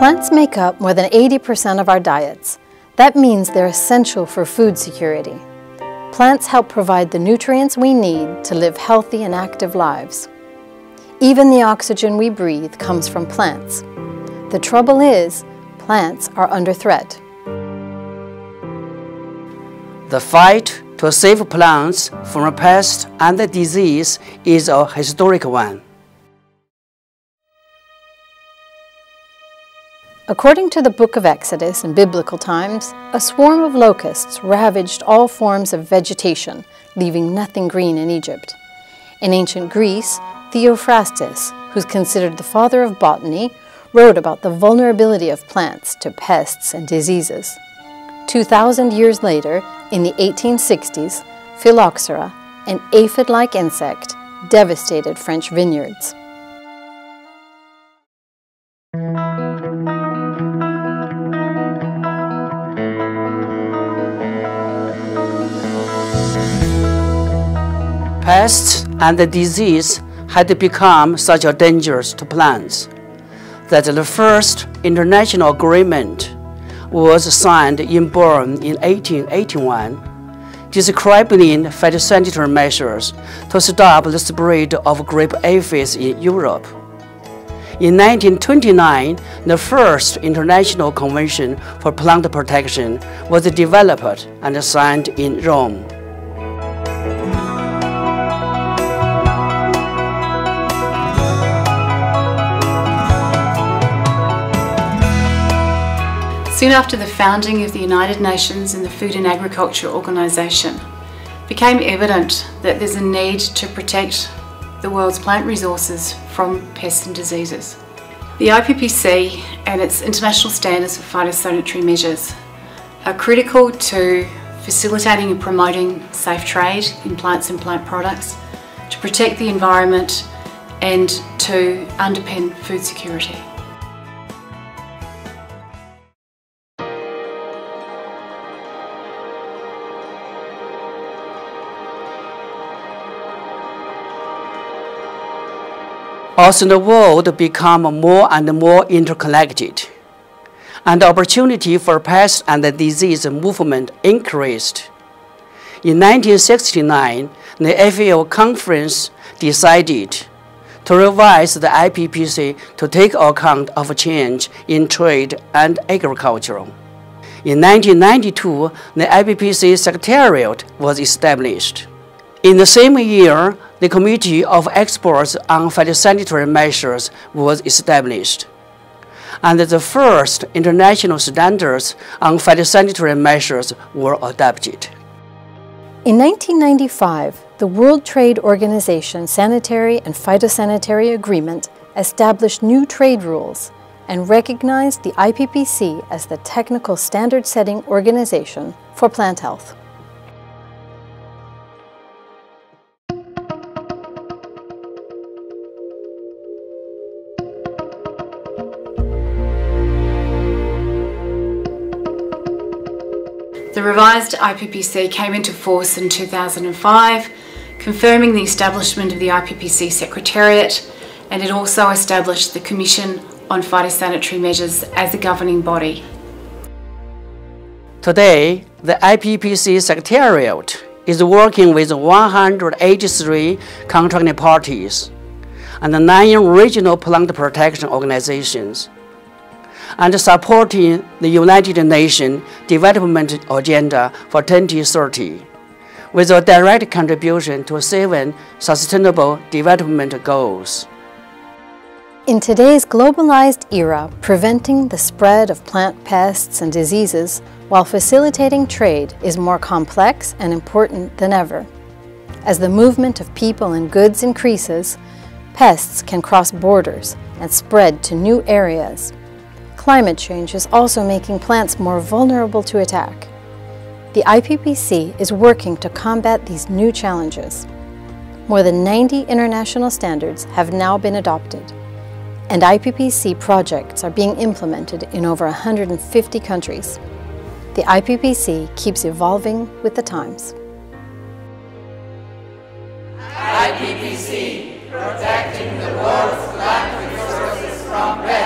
Plants make up more than 80% of our diets. That means they're essential for food security. Plants help provide the nutrients we need to live healthy and active lives. Even the oxygen we breathe comes from plants. The trouble is, plants are under threat. The fight to save plants from a pest and disease is a historic one. According to the book of Exodus in biblical times, a swarm of locusts ravaged all forms of vegetation, leaving nothing green in Egypt. In ancient Greece, Theophrastus, who's considered the father of botany, wrote about the vulnerability of plants to pests and diseases. 2,000 years later, in the 1860s, phylloxera, an aphid-like insect, devastated French vineyards. Pests and the disease had become such a danger to plants that the first international agreement was signed in Bern in 1881, describing phytosanitary measures to stop the spread of grape aphids in Europe. In 1929, the first International Convention for Plant Protection was developed and signed in Rome. Soon after the founding of the United Nations and the Food and Agriculture Organization, it became evident that there's a need to protect the world's plant resources from pests and diseases. The IPPC and its international standards for phytosanitary measures are critical to facilitating and promoting safe trade in plants and plant products, to protect the environment and to underpin food security. As the world become more and more interconnected, and the opportunity for pest and disease movement increased. In 1969, the FAO conference decided to revise the IPPC to take account of change in trade and agriculture. In 1992, the IPPC Secretariat was established. In the same year, the Committee of Experts on Phytosanitary Measures was established, and the first international standards on phytosanitary measures were adopted. In 1995, the World Trade Organization Sanitary and Phytosanitary Agreement established new trade rules and recognized the IPPC as the technical standard-setting organization for plant health. The revised IPPC came into force in 2005, confirming the establishment of the IPPC Secretariat, and it also established the Commission on Phytosanitary Measures as a governing body. Today, the IPPC Secretariat is working with 183 contracting parties and nine regional plant protection organizations and supporting the United Nations Development Agenda for 2030 with a direct contribution to seven Sustainable Development Goals. In today's globalized era, preventing the spread of plant pests and diseases while facilitating trade is more complex and important than ever. As the movement of people and goods increases, pests can cross borders and spread to new areas Climate change is also making plants more vulnerable to attack. The IPPC is working to combat these new challenges. More than 90 international standards have now been adopted, and IPPC projects are being implemented in over 150 countries. The IPPC keeps evolving with the times. IPPC, protecting the world's plant resources from.